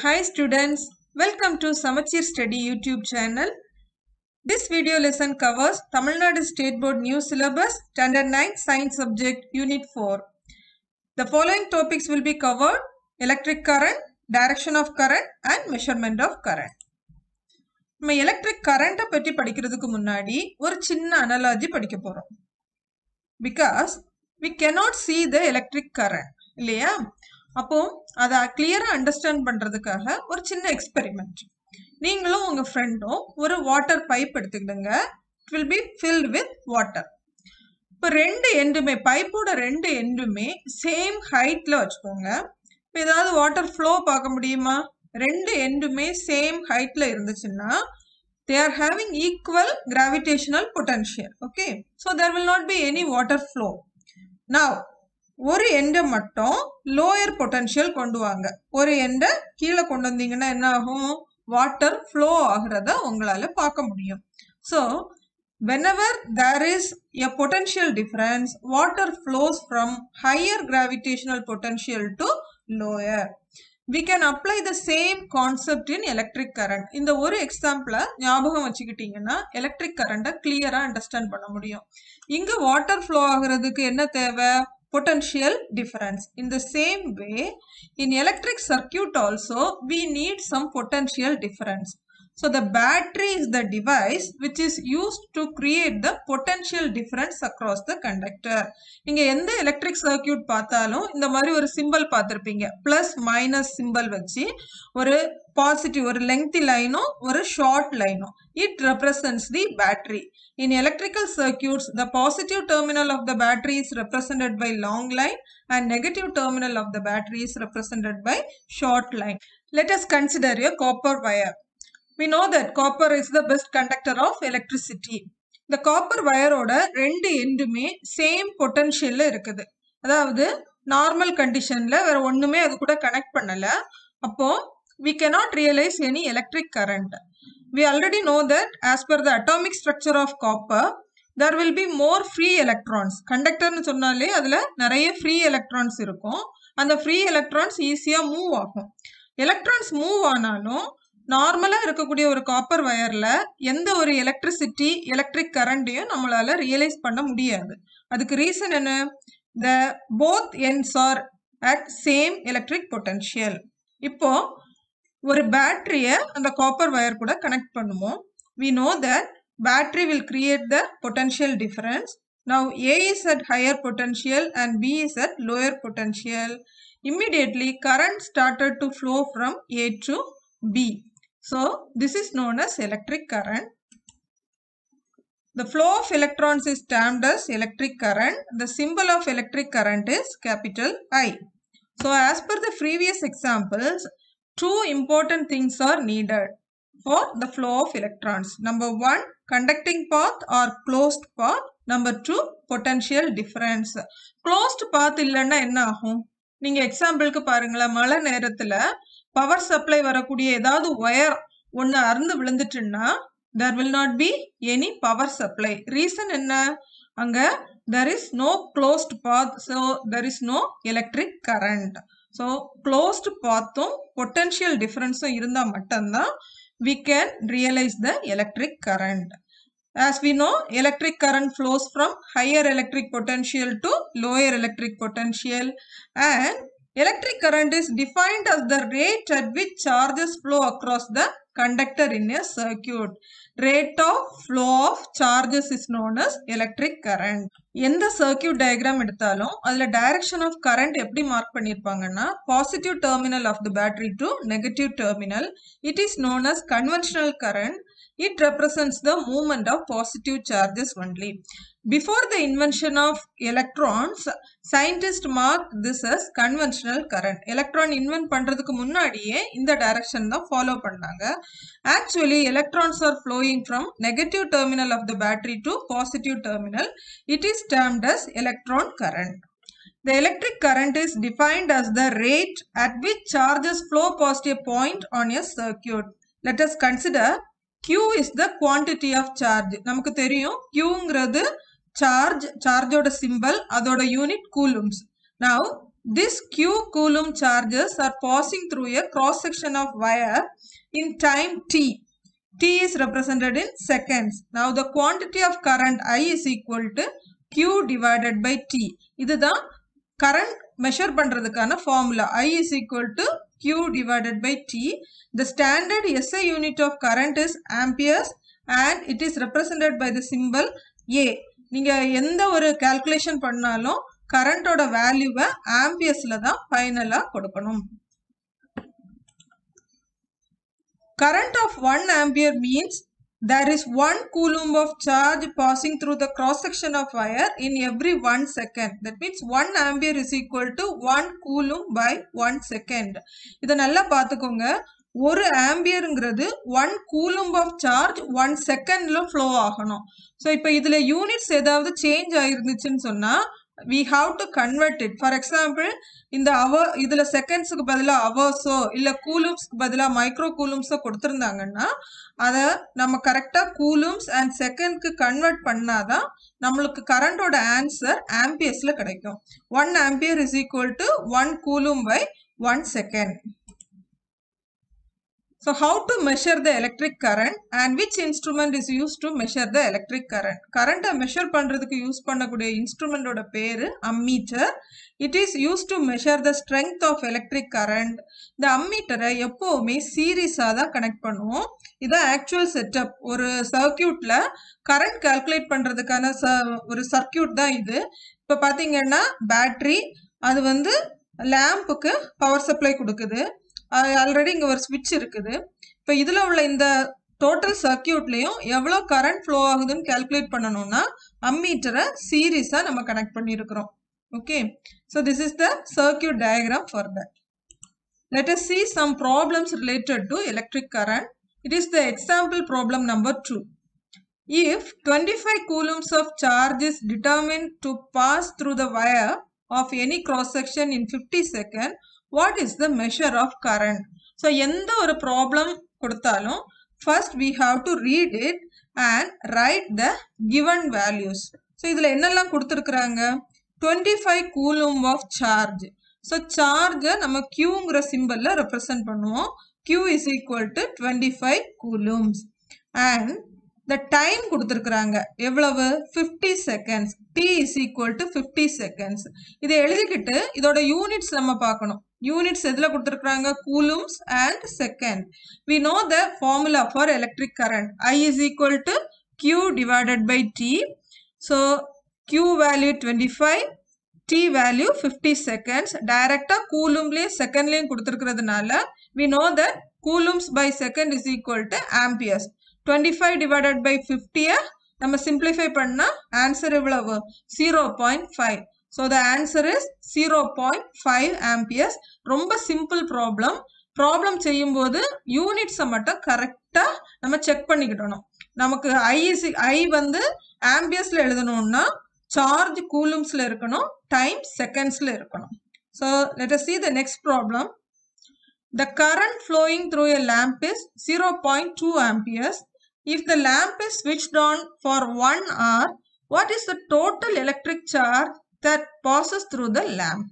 Hi students, welcome to Samachir Study YouTube channel. This video lesson covers Tamil Nadu State Board New Syllabus, Standard 9 Science Subject, Unit 4. The following topics will be covered electric current, direction of current, and measurement of current. நம்ம electric கரண்ட்டை பற்றி படிக்கிறதுக்கு முன்னாடி ஒரு சின்ன analogy படிக்க போகிறோம் because we cannot see the electric current இல்லையா அப்போ அதை கிளியரா அண்டர்ஸ்டாண்ட் பண்றதுக்காக ஒரு சின்ன எக்ஸ்பெரிமெண்ட் நீங்களும் உங்க ஃப்ரெண்டும் ஒரு water pipe எடுத்துக்கிடுங்க. It will be filled with water இப்போ ரெண்டு எண்டுமே பைப்போட ரெண்டு எண்டுமே சேம் ஹைட்ல வச்சுக்கோங்க. இப்போ ஏதாவது வாட்டர் ஃப்ளோ பார்க்க முடியுமா? ரெண்டு எண்டுமே சேம் ஹைட்ல இருந்துச்சுன்னா they are having equal gravitational potential okay so there will not be any water flow now ஒரு எண்டை மட்டும் லோயர் பொட்டன்ஷியல் கொண்டு வாங்க. ஒரு எண்டை கீழே கொண்டு வந்தீங்கன்னா என்ன ஆகும்? வாட்டர் ஃப்ளோ ஆகுறத உங்களால் பார்க்க முடியும். So whenever there is a potential difference water flows from higher gravitational potential to lower. We can apply the same concept in electric current. இந்த ஒரு எக்ஸாம்பிள ஞாபகம் வச்சுக்கிட்டீங்கன்னா எலக்ட்ரிக் கரண்ட்டை கிளியரா அண்டர்ஸ்டாண்ட் பண்ண முடியும். இங்க வாட்டர் ஃப்ளோ ஆகுறதுக்கு என்ன தேவை? Potential difference. In the same way in electric circuit also we need some potential difference so the battery is the device which is used to create the potential difference across the conductor. நீங்க எந்த electric circuit பார்த்தாலும் இந்த மாதிரி ஒரு symbol பார்த்திருப்பீங்க plus minus symbol வச்சு ஒரு positive ஒரு லெங்தி லைனும் ஒரு ஷார்ட் லைனும் it represents the battery In electrical circuits, the positive terminal of the battery is represented by long line and negative terminal of the battery is represented by short line. Let us consider a copper wire. We know that copper is the best conductor of electricity இந்த copper வயரோட ரெண்டு எண்டுமே same பொட்டன்ஷியல்ல இருக்குது அதாவது normal கண்டிஷன்ல வேற ஒண்ணுமே அது கூட கனெக்ட் பண்ணல அப்போ we cannot realise any electric current we already know that as per the atomic structure of copper there will be more free electrons கண்டக்டர்னு சொன்னாலே அதில் நிறைய ஃப்ரீ எலக்ட்ரான்ஸ் இருக்கும் அந்த ஃப்ரீ எலக்ட்ரான்ஸ் ஈஸியாக மூவ் ஆகும் எலக்ட்ரான்ஸ் மூவ் ஆனாலும் நார்மலாக இருக்கக்கூடிய ஒரு காப்பர் ஒயரில் எந்த ஒரு எலக்ட்ரிசிட்டி எலக்ட்ரிக் கரண்ட்டையும் நம்மளால் ரியலைஸ் பண்ண முடியாது. அதுக்கு ரீசன் என்ன? The both ends are at same electric potential இப்போ ஒரு பேட்டரியை அந்த காப்பர் வயர் கூட கனெக்ட் பண்ணுவோம் we know that battery will create the potential difference now A is at higher potential and B is at lower potential immediately current started to flow from A to B. So this is known as electric current. The flow of electrons is termed as electric current. The symbol of electric current is capital I. So as per the previous examples, two important things are needed for the flow of electrons. Number one, conducting path or closed path. Number two, potential difference. Closed path இல்லைன்னா என்ன ஆகும் நீங்க எக்ஸாம்பிளுக்கு பாருங்களேன் மழை நேரத்துல power supply வரக்கூடிய ஏதாவது ஒயர் ஒன்று அறுந்து விழுந்துட்டுன்னா there will not be any power supply reason என்ன அங்கே there is no closed path so there is no electric current so closed பாத்தும் potential டிஃப்ரென்ஸும் இருந்தால் மட்டும்தான் we can realise the electric current as we know electric current flows from higher electric potential to lower electric potential and electric current is defined as the rate at which charges flow across the conductor in a circuit. Rate of flow of charges is known as electric current. எந்த circuit diagram எடுத்தாலும் அதில் direction of current எப்படி mark பண்ணிருப்பாங்கன்னா positive terminal of the battery to negative terminal it is known as conventional current it represents the movement of positive charges only. Before the invention of electrons, scientists marked this as conventional current. Electron invent பண்றதுக்கு முன்னாடியே இந்த direction தான் follow பண்ணாங்க. Actually, electrons are flowing from negative terminal of the battery to positive terminal. It is termed as electron current. The electric current is defined as the rate at which charges flow past a point on a circuit. Let us consider Q is the quantity of charge. நமக்கு தெரியும் Qங்கிறது charge சார்ஜோட symbol அதோட unit coulombs now This q coulomb charges are passing through a cross section of wire in time t. t is represented in seconds. Now the quantity of current I is equal to q divided by t. இதுதான் current measure பண்ணுறதுக்கான formula I is equal to Q divided by T the standard SI unit of current is amperes and it is represented by the symbol A நீங்கள் எந்த ஒரு calculation பண்ணாலும் கரண்ட்டோட வேல்யூவை ஆம்பியர்ஸில் தான் ஃபைனலாக கொடுக்கணும் current of one ampere means there is 1 coulomb of charge passing through the cross section of wire in every 1 second that means 1 ampere is equal to 1 coulomb by 1 second இதை நல்லா பார்த்துக்கோங்க ஒரு ஆம்பியருங்கிறது one coulomb of charge one செகண்ட்ல flow ஆகணும் so இப்போ இதுல units ஏதாவது change ஆயிருந்துச்சுன்னு சொன்னா we have to convert it for example இந்த அவர் இதுல செகண்ட்ஸுக்கு பதிலாக அவர்ஸோ இல்ல கூலூம்ஸ்க்கு பதிலாக மைக்ரோ கூலூம்ஸோ கொடுத்துருந்தாங்கன்னா அதை நம்ம கரெக்டாக கூலூம்ஸ் அண்ட் செகண்ட்க்கு கன்வெர்ட் பண்ணாதான் நம்மளுக்கு கரண்டோட ஆன்சர் ஆம்பியர்ஸ்ல கிடைக்கும். One ampere is equal to one coulomb by one second So how to measure the electric current and which instrument is used to measure the electric current? current measure பண்றதுக்கு use பண்ணக்கூடிய இன்ஸ்ட்ருமெண்டோட பேரு ammeter. It is use to measure the strength of electric current இந்த ammeter எப்போவுமே series தான் connect பண்ணுவோம். இதான் actual setup ஒரு circuitல கரண்ட் கால்குலேட் பண்றதுக்கான ஒரு circuit தான் இது. இப்போ பாத்தீங்கன்னா பேட்ரி அது வந்து லேம்புக்கு பவர் சப்ளை கொடுக்குது. ஆல்ரெடி இங்கே ஒரு ஸ்விட்ச் இருக்குது இப்போ இதில் உள்ள இந்த டோட்டல் சர்க்கியூட்லேயும் எவ்வளோ கரண்ட் ஃப்ளோ ஆகுதுன்னு கால்குலேட் பண்ணணும்னா அம்மீட்டரை சீரீஸாக நம்ம கனெக்ட் பண்ணியிருக்கிறோம் okay so this is the circuit diagram for that let us see some problems related to electric current. It is the example problem number 2. If 25 coulombs of charge is determined to pass through the wire of any cross section in 50 seconds, what is the measure of current so எந்த ஒரு problem கொடுத்தாலும் first we have to read it and write the given values so இதில் என்னெல்லாம் கொடுத்துருக்குறாங்க twenty five coulomb of charge so சார்ஜை நம்ம கியூங்கிற சிம்பிளில் ரெப்ரசன்ட் பண்ணுவோம் Q is equal to twenty five coulombs and the time கொடுத்துருக்குறாங்க. எவ்வளவு? Fifty seconds T is equal to fifty seconds இதை எழுதிக்கிட்டு இதோட யூனிட்ஸ் நம்ம பார்க்கணும். யூனிட்ஸ் எதில் கொடுத்துருக்குறாங்க? Coulombs and second we know the formula for electric current I is equal to Q divided by T so Q value twenty five T value fifty seconds டைரக்டாக கூலும்லேயும் செகண்ட்லேயும் கொடுத்துருக்கிறதுனால we know that coulombs by second is equal to amperes twenty five divided by ஃபிஃப்டியை நம்ம simplify பண்ணால் answer எவ்வளவு? Zero point five so the answer is zero point five amperes ரொம்ப simple problem problem செய்யும்போது யூனிட்ஸை மட்டும் கரெக்டாக நம்ம செக் பண்ணிக்கிடணும் நமக்கு ஐஇசி ஐ வந்து ஆம்பியர்ஸில் எழுதணும்னா சார்ஜ் கூலும்ஸ்ல இருக்கணும் டைம் செகண்ட்ஸ்ல இருக்கணும். So let us see the next problem the current flowing through a lamp is zero point If the if the switched on for on for one hour what is the total electric charge that passes through the lamp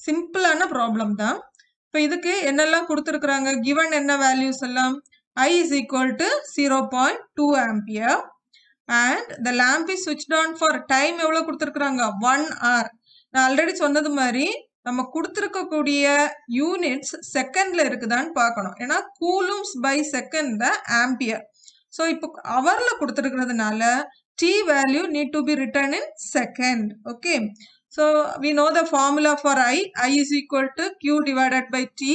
சிம்பிளான problem தான். இப்போ இதுக்கு என்னெல்லாம் கொடுத்துருக்குறாங்க? Given என்ன values எல்லாம்? I is equal to zero point two ampere and the lamp is switch on for time எவ்வளோ கொடுத்துருக்குறாங்க? ஒன் ஹவர் நான் ஆல்ரெடி சொன்னது மாதிரி நம்ம கொடுத்துருக்கக்கூடிய யூனிட்ஸ் செகண்ட்ல இருக்குதான்னு பார்க்கணும். ஏன்னா coulombs by second the ampere so இப்போ அவர்ல கொடுத்துருக்கிறதுனால T value need to be written in second okay so we know the formula for I I is equal to Q divided by T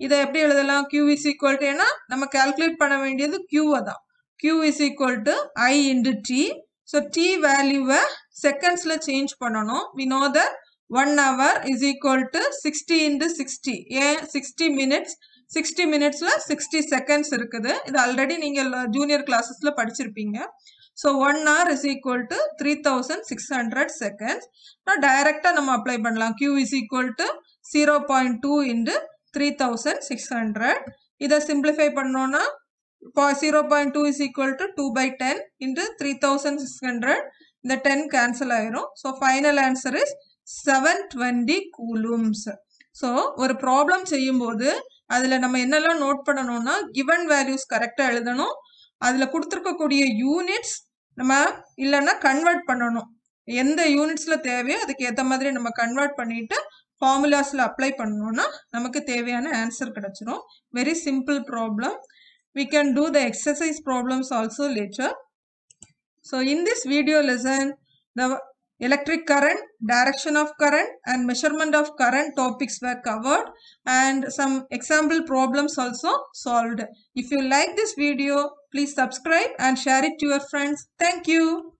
இதை எப்படி எழுதலாம்? Q is equal to ஏன்னா நம்ம calculate பண்ண வேண்டியது கியூவை தான். Q is equal to I into T so T வேல்யூவை செகண்ட்ஸில் சேஞ்ச் பண்ணணும். We know that one hour is equal to sixty into sixty ஏன்? சிக்ஸ்டி மினிட்ஸ் சிக்ஸ்டி மினிட்ஸில் சிக்ஸ்டி செகண்ட்ஸ் இருக்குது. இது ஆல்ரெடி நீங்கள் ஜூனியர் கிளாஸஸில் படிச்சிருப்பீங்க. So one hour is equal to three thousand six hundred seconds நான் டைரெக்டாக நம்ம அப்ளை பண்ணலாம். Q is equal to zero point two into three thousand six hundred இதை சிம்பிளிஃபை பண்ணோன்னா zero point two is equal to two by ten into three thousand six hundred இந்த ten cancel ஆயிரும். So final answer is seven twenty coulombs so ஒரு problem செய்யும்போது அதில் நம்ம என்னெல்லாம் note பண்ணணும்னா கிவன் வேல்யூஸ் கரெக்டாக எழுதணும். அதில் கொடுத்துருக்கக்கூடிய யூனிட்ஸ் நம்ம இல்லைன்னா கன்வெர்ட் பண்ணணும். எந்த யூனிட்ஸில் தேவையோ அதுக்கு ஏற்ற மாதிரி நம்ம கன்வெர்ட் பண்ணிட்டு ஃபார்முலாஸில் அப்ளை பண்ணோம்னா நமக்கு தேவையான ஆன்சர் கிடச்சிரும். Very simple problem we can do the exercise problems also later. So in this video lesson, the electric current, direction of current and measurement of current topics were covered and some example problems also solved. If you like this video, please subscribe and share it to your friends. Thank you.